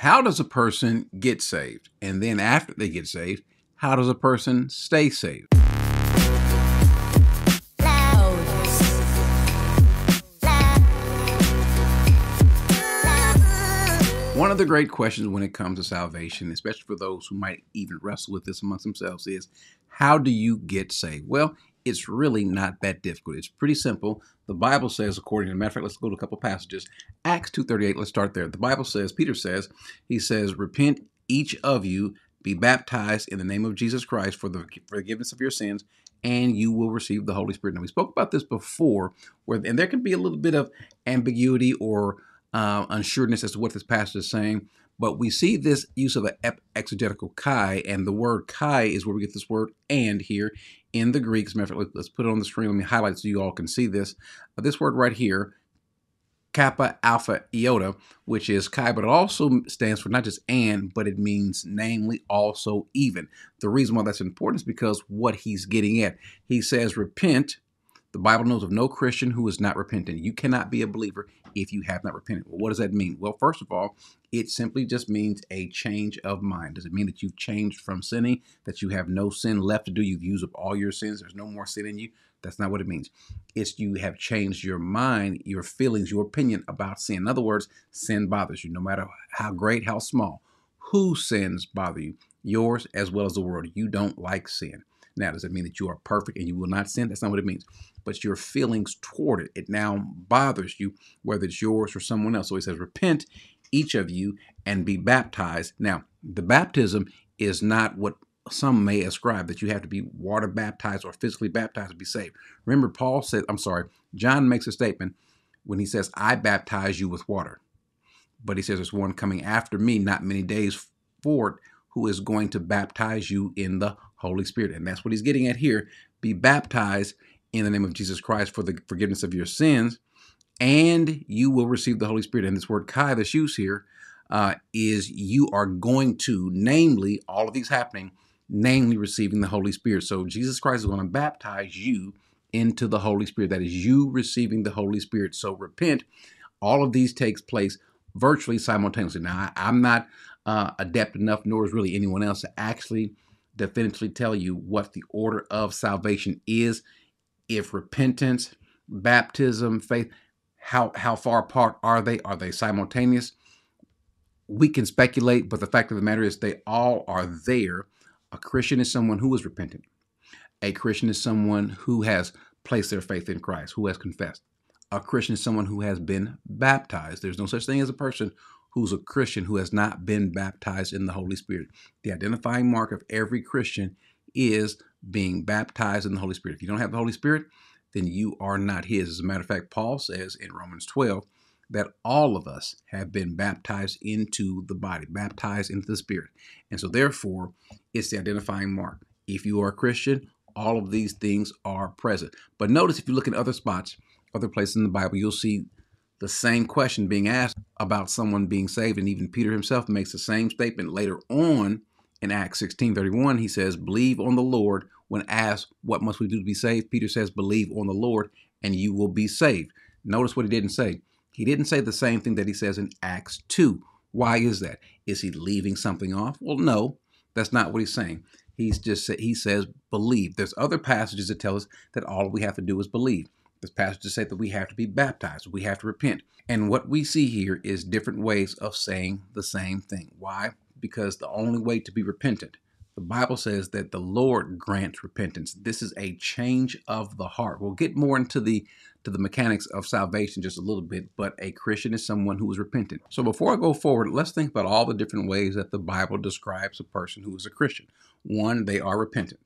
how does a person get saved? And then after they get saved, how does a person stay saved? One of the great questions when it comes to salvation, especially for those who might even wrestle with this amongst themselves, is how do you get saved? Well, it's really not that difficult. It's pretty simple. The Bible says, according to matter of fact, let's go to a couple passages. Acts 2.38, let's start there. The Bible says, Peter says, he says, repent each of you, be baptized in the name of Jesus Christ for the forgiveness of your sins, and you will receive the Holy Spirit. Now, we spoke about this before, where and there can be a little bit of ambiguity or uh, unsureness as to what this passage is saying. But we see this use of an exegetical kai, and the word kai is where we get this word and here in the Greek. As a matter of fact, let's put it on the screen. Let me highlight so you all can see this. Uh, this word right here, kappa alpha iota, which is kai, but it also stands for not just and, but it means namely also even. The reason why that's important is because what he's getting at. He says, repent the Bible knows of no Christian who is not repentant. You cannot be a believer if you have not repented. Well, what does that mean? Well, first of all, it simply just means a change of mind. Does it mean that you've changed from sinning, that you have no sin left to do? You've used up all your sins, there's no more sin in you? That's not what it means. It's you have changed your mind, your feelings, your opinion about sin. In other words, sin bothers you, no matter how great, how small. Whose sins bother you? Yours as well as the world. You don't like sin. Now, does it mean that you are perfect and you will not sin? That's not what it means. But your feelings toward it, it now bothers you, whether it's yours or someone else. So he says, repent, each of you, and be baptized. Now, the baptism is not what some may ascribe that you have to be water baptized or physically baptized to be saved. Remember, Paul said, I'm sorry, John makes a statement when he says, I baptize you with water. But he says, There's one coming after me, not many days forward, who is going to baptize you in the Holy Spirit. And that's what he's getting at here. Be baptized in the name of Jesus Christ for the forgiveness of your sins, and you will receive the Holy Spirit. And this word kai, the shoes here, uh, is you are going to, namely, all of these happening, namely receiving the Holy Spirit. So Jesus Christ is going to baptize you into the Holy Spirit. That is you receiving the Holy Spirit. So repent. All of these takes place virtually simultaneously. Now, I, am not uh, adept enough, nor is really anyone else, to actually definitively tell you what the order of salvation is. If repentance, baptism, faith, how how far apart are they? Are they simultaneous? We can speculate, but the fact of the matter is they all are there. A Christian is someone who is repentant. A Christian is someone who has placed their faith in Christ, who has confessed. A Christian is someone who has been baptized. There's no such thing as a person who's a Christian who has not been baptized in the Holy Spirit. The identifying mark of every Christian is being baptized in the Holy Spirit. If you don't have the Holy Spirit, then you are not His. As a matter of fact, Paul says in Romans 12 that all of us have been baptized into the body, baptized into the Spirit. And so, therefore, it's the identifying mark. If you are a Christian, all of these things are present. But notice if you look in other spots, other places in the Bible, you'll see the same question being asked about someone being saved. And even Peter himself makes the same statement later on in Acts 16 31. He says, Believe on the Lord. When asked, What must we do to be saved? Peter says, Believe on the Lord and you will be saved. Notice what he didn't say. He didn't say the same thing that he says in Acts 2. Why is that? Is he leaving something off? Well, no, that's not what he's saying. He's just he says believe. There's other passages that tell us that all we have to do is believe. There's passages that says that we have to be baptized, we have to repent. And what we see here is different ways of saying the same thing. Why? Because the only way to be repentant, the Bible says that the Lord grants repentance. This is a change of the heart. We'll get more into the to the mechanics of salvation just a little bit, but a Christian is someone who is repentant. So before I go forward, let's think about all the different ways that the Bible describes a person who is a Christian. One, they are repentant.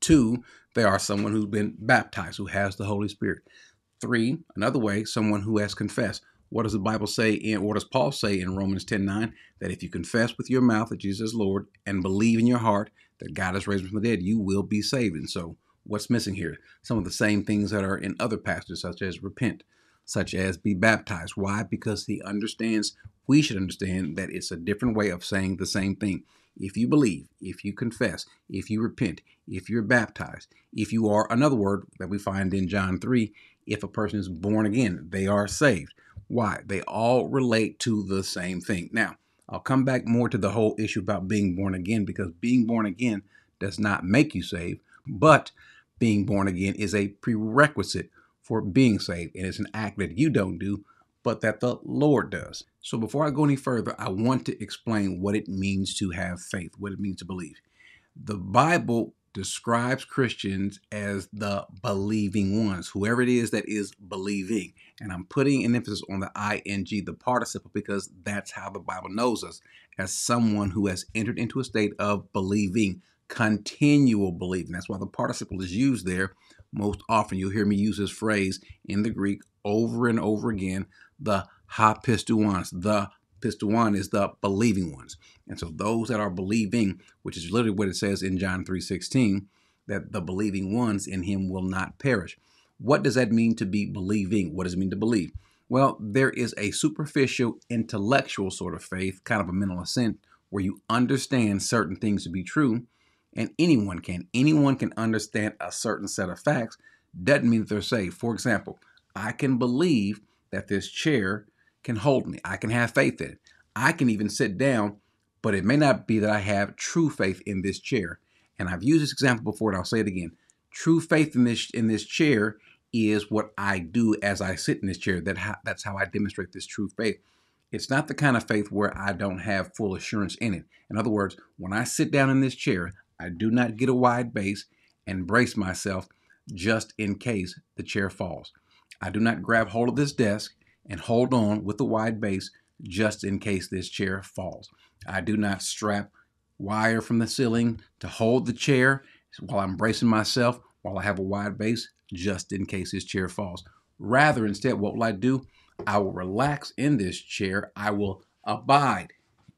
Two, they are someone who's been baptized, who has the Holy Spirit. Three, another way, someone who has confessed. What does the Bible say in, what does Paul say in Romans 10 9? That if you confess with your mouth that Jesus is Lord and believe in your heart that God has raised him from the dead, you will be saved. And so, what's missing here? Some of the same things that are in other passages, such as repent, such as be baptized. Why? Because he understands, we should understand that it's a different way of saying the same thing. If you believe, if you confess, if you repent, if you're baptized, if you are, another word that we find in John 3, if a person is born again, they are saved. Why? They all relate to the same thing. Now, I'll come back more to the whole issue about being born again because being born again does not make you saved, but being born again is a prerequisite for being saved. And it's an act that you don't do, but that the Lord does. So before I go any further, I want to explain what it means to have faith, what it means to believe. The Bible describes Christians as the believing ones, whoever it is that is believing. And I'm putting an emphasis on the ing, the participle, because that's how the Bible knows us as someone who has entered into a state of believing, continual believing. That's why the participle is used there most often. You'll hear me use this phrase in the Greek over and over again the hapistuans, the Pistuan is the believing ones. And so those that are believing, which is literally what it says in John 3:16, that the believing ones in him will not perish. What does that mean to be believing? What does it mean to believe? Well, there is a superficial intellectual sort of faith, kind of a mental assent, where you understand certain things to be true, and anyone can. Anyone can understand a certain set of facts. Doesn't mean that they're saved. For example, I can believe that this chair can hold me. I can have faith in it. I can even sit down, but it may not be that I have true faith in this chair. And I've used this example before, and I'll say it again. True faith in this in this chair is what I do as I sit in this chair. That that's how I demonstrate this true faith. It's not the kind of faith where I don't have full assurance in it. In other words, when I sit down in this chair, I do not get a wide base and brace myself just in case the chair falls. I do not grab hold of this desk and hold on with the wide base just in case this chair falls. I do not strap wire from the ceiling to hold the chair while I'm bracing myself while I have a wide base just in case this chair falls. Rather, instead, what will I do? I will relax in this chair. I will abide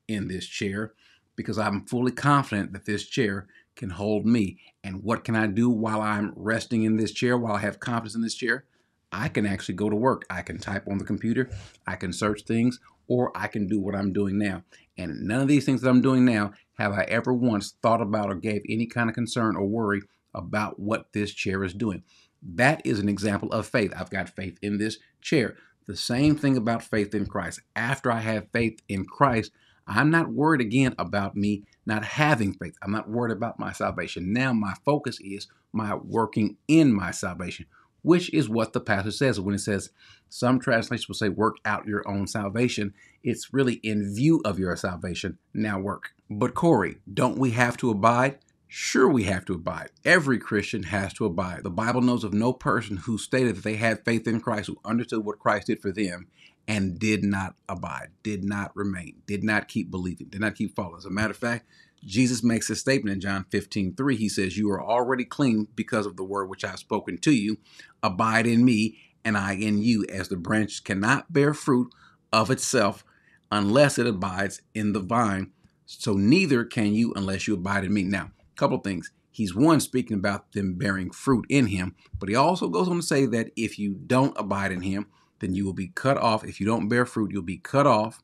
in this chair because I'm fully confident that this chair can hold me. And what can I do while I'm resting in this chair, while I have confidence in this chair? I can actually go to work. I can type on the computer, I can search things, or I can do what I'm doing now. And none of these things that I'm doing now have I ever once thought about or gave any kind of concern or worry about what this chair is doing. That is an example of faith. I've got faith in this chair. The same thing about faith in Christ. After I have faith in Christ, I'm not worried again about me not having faith. I'm not worried about my salvation. Now my focus is my working in my salvation which is what the passage says. When it says, some translations will say, work out your own salvation, it's really in view of your salvation, now work. But Corey, don't we have to abide? Sure, we have to abide. Every Christian has to abide. The Bible knows of no person who stated that they had faith in Christ, who understood what Christ did for them, and did not abide, did not remain, did not keep believing, did not keep following. As a matter of fact, Jesus makes a statement in John 15, 3. He says, You are already clean because of the word which I have spoken to you. Abide in me, and I in you, as the branch cannot bear fruit of itself unless it abides in the vine. So neither can you unless you abide in me. Now, a couple things. He's one speaking about them bearing fruit in him, but he also goes on to say that if you don't abide in him, then you will be cut off. If you don't bear fruit, you'll be cut off,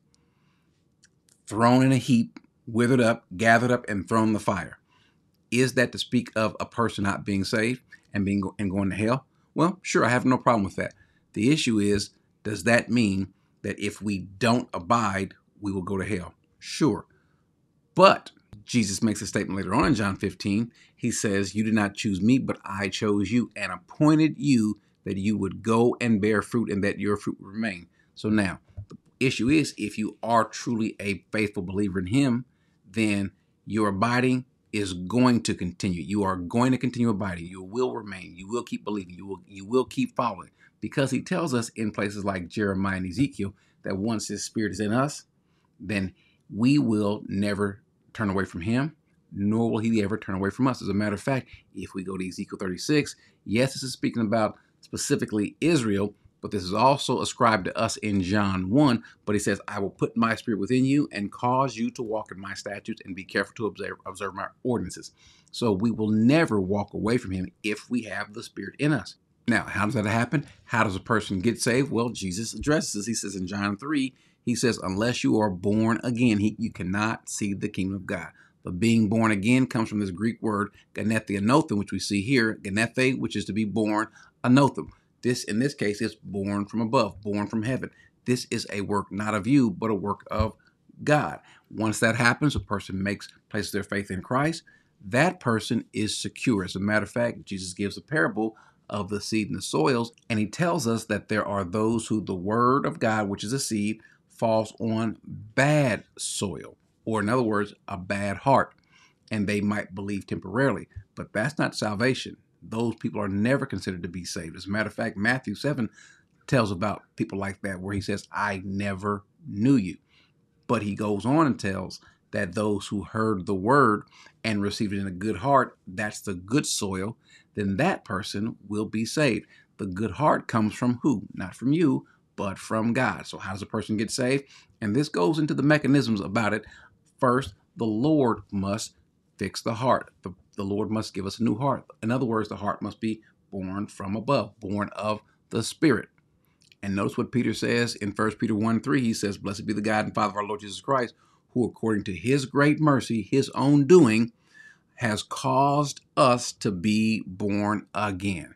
thrown in a heap, withered up, gathered up, and thrown the fire. Is that to speak of a person not being saved and being and going to hell? Well, sure, I have no problem with that. The issue is, does that mean that if we don't abide, we will go to hell? Sure. But Jesus makes a statement later on in John 15. He says, You did not choose me, but I chose you and appointed you that you would go and bear fruit and that your fruit would remain. So now, the issue is if you are truly a faithful believer in Him, then your abiding is going to continue. You are going to continue abiding. You will remain. You will keep believing. You will you will keep following. Because he tells us in places like Jeremiah and Ezekiel that once his spirit is in us, then we will never turn away from him, nor will he ever turn away from us. As a matter of fact, if we go to Ezekiel 36, yes, this is speaking about specifically Israel, but this is also ascribed to us in John 1. But he says, I will put my spirit within you and cause you to walk in my statutes and be careful to observe, observe my ordinances. So we will never walk away from him if we have the spirit in us. Now, how does that happen? How does a person get saved? Well, Jesus addresses this. He says in John 3, he says, unless you are born again, he, you cannot see the kingdom of God. But being born again comes from this Greek word, ganethe anothim, which we see here, ganethe, which is to be born, anothim. This, in this case, is born from above, born from heaven. This is a work not of you, but a work of God. Once that happens, a person makes places their faith in Christ. That person is secure. As a matter of fact, Jesus gives a parable of the seed and the soils, and he tells us that there are those who the word of God, which is a seed, falls on bad soil, or in other words, a bad heart, and they might believe temporarily. But that's not salvation. Those people are never considered to be saved. As a matter of fact, Matthew 7 tells about people like that, where he says, I never knew you. But he goes on and tells that those who heard the word and received it in a good heart, that's the good soil, then that person will be saved. The good heart comes from who? Not from you, but from God. So, how does a person get saved? And this goes into the mechanisms about it. First, the Lord must fix the heart. The, the Lord must give us a new heart. In other words, the heart must be born from above, born of the Spirit. And notice what Peter says in 1 Peter 1 3. He says, Blessed be the God and Father of our Lord Jesus Christ, who according to his great mercy, his own doing, has caused us to be born again.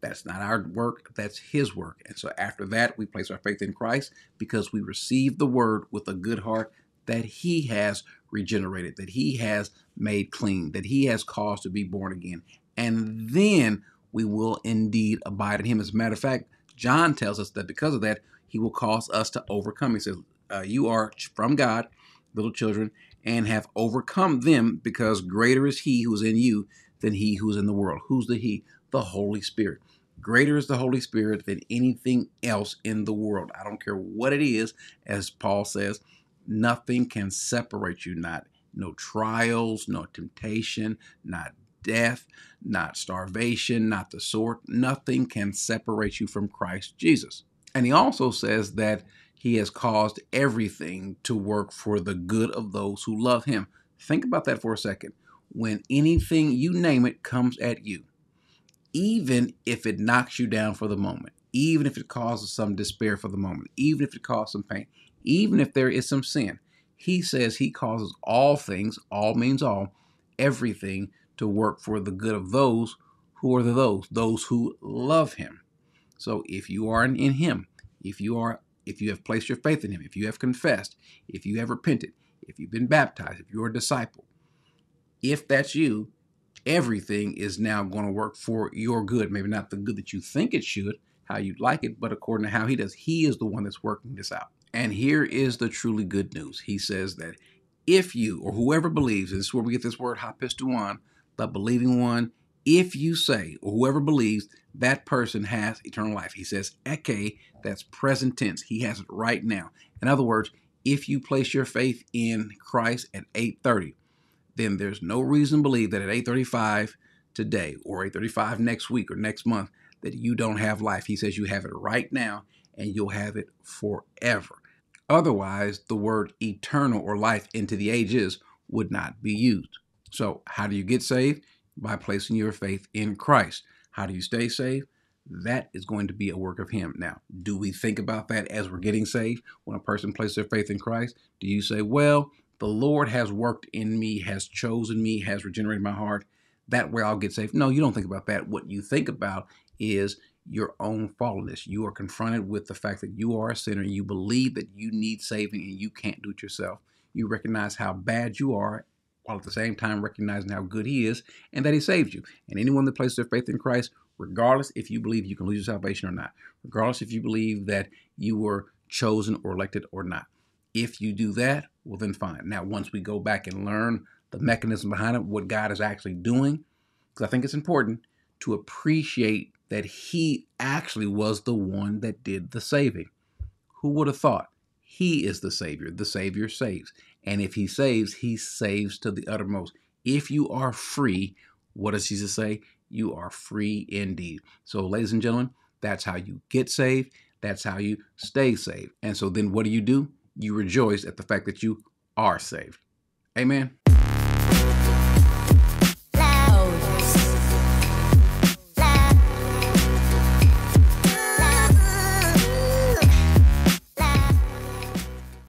That's not our work, that's His work. And so after that, we place our faith in Christ because we receive the word with a good heart that He has regenerated, that He has made clean, that He has caused to be born again. And then we will indeed abide in Him. As a matter of fact, John tells us that because of that, He will cause us to overcome. He says, uh, You are from God, little children, and have overcome them because greater is He who is in you than He who is in the world. Who's the He? The Holy Spirit. Greater is the Holy Spirit than anything else in the world. I don't care what it is, as Paul says, nothing can separate you, not no trials, no temptation, not death, not starvation, not the sword. Nothing can separate you from Christ Jesus. And he also says that he has caused everything to work for the good of those who love him. Think about that for a second. When anything, you name it, comes at you, even if it knocks you down for the moment, even if it causes some despair for the moment, even if it causes some pain, even if there is some sin, he says he causes all things, all means all, everything to work for the good of those who are the those, those who love him. So if you are in, him, if you are if you have placed your faith in him, if you have confessed, if you have repented, if you've been baptized, if you're a disciple, if that's you, everything is now going to work for your good. Maybe not the good that you think it should, how you'd like it, but according to how he does. He is the one that's working this out. And here is the truly good news. He says that if you or whoever believes, this is where we get this word hapistuan, the believing one, if you say, or whoever believes, that person has eternal life. He says, eke, that's present tense. He has it right now. In other words, if you place your faith in Christ at 830, then there's no reason to believe that at 8:35 today or 8:35 next week or next month that you don't have life. He says you have it right now and you'll have it forever. Otherwise, the word eternal or life into the ages would not be used. So, how do you get saved? By placing your faith in Christ. How do you stay saved? That is going to be a work of Him. Now, do we think about that as we're getting saved? When a person places their faith in Christ, do you say, well, the Lord has worked in me, has chosen me, has regenerated my heart. That way I'll get saved. No, you don't think about that. What you think about is your own fallenness. You are confronted with the fact that you are a sinner. You believe that you need saving and you can't do it yourself. You recognize how bad you are while at the same time recognizing how good He is and that He saved you. And anyone that places their faith in Christ, regardless if you believe you can lose your salvation or not, regardless if you believe that you were chosen or elected or not, if you do that, well, then fine. Now, once we go back and learn the mechanism behind it, what God is actually doing, because I think it's important to appreciate that He actually was the one that did the saving. Who would have thought? He is the Savior. The Savior saves. And if He saves, He saves to the uttermost. If you are free, what does Jesus say? You are free indeed. So, ladies and gentlemen, that's how you get saved. That's how you stay saved. And so then what do you do? you rejoice at the fact that you are saved. Amen.